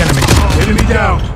enemy. Enemy down.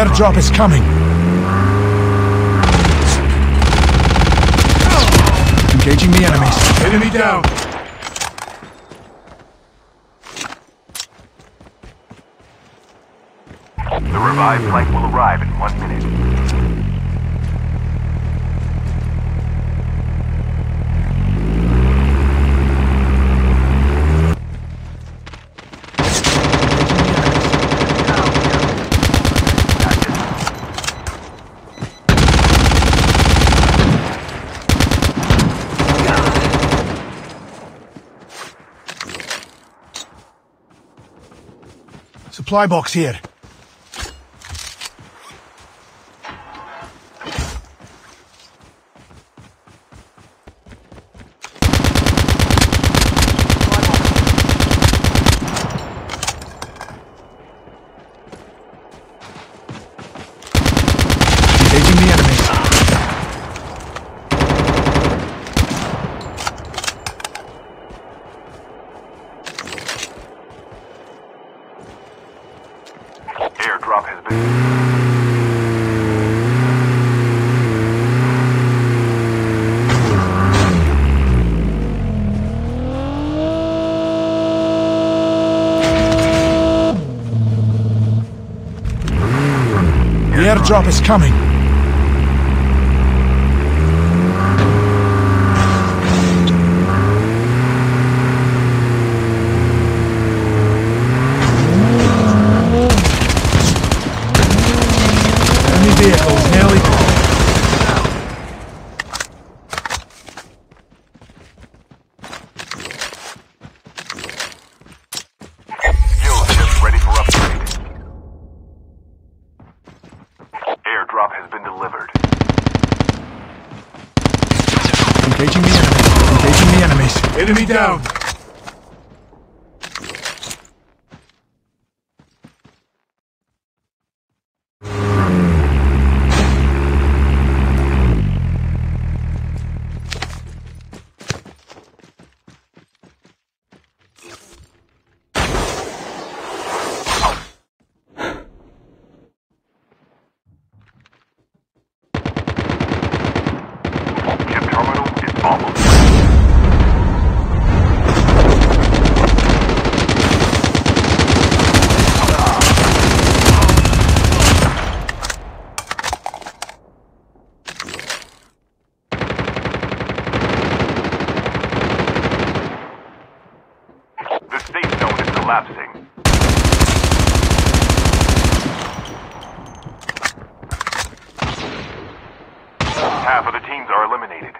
airdrop is coming. Engaging the enemies. Enemy down. The revived flight will arrive in one minute. Supply box here. Airdrop has been. The airdrop is coming. Enemy vehicles nearly Skill ship ready for upgrade. Airdrop has been delivered. engaging the enemies. Engaging the enemies. Enemy down. Ship terminal is almost ready. The safe zone is collapsing. Half of the teams are eliminated.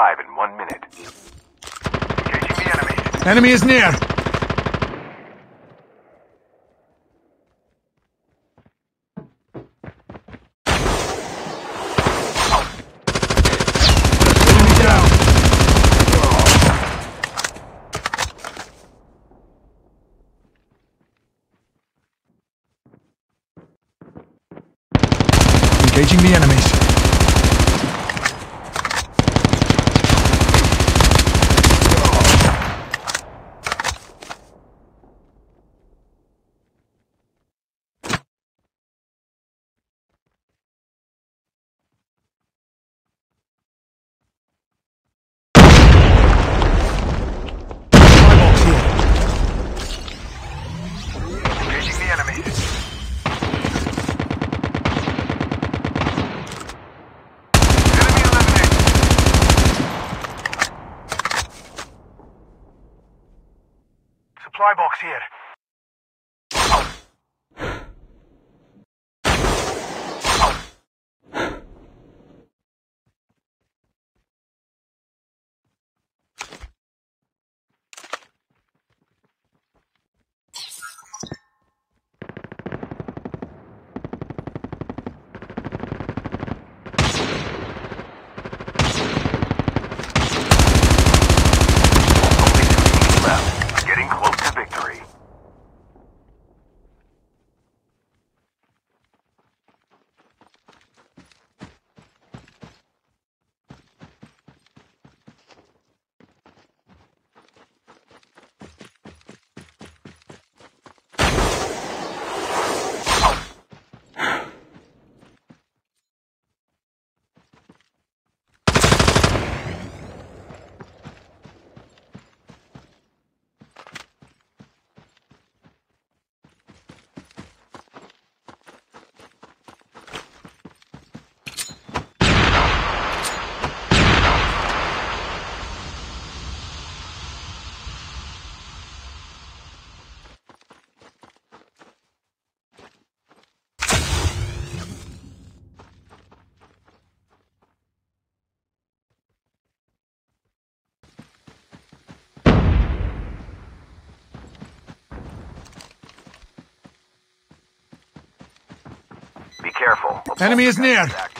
arrive in one minute. Engaging the enemies. Enemy is near. Enemy. Engaging the enemies. Firebox here. Engaging the enemies. Enemy eliminated. Supply box here. Careful. Enemy is near. Active.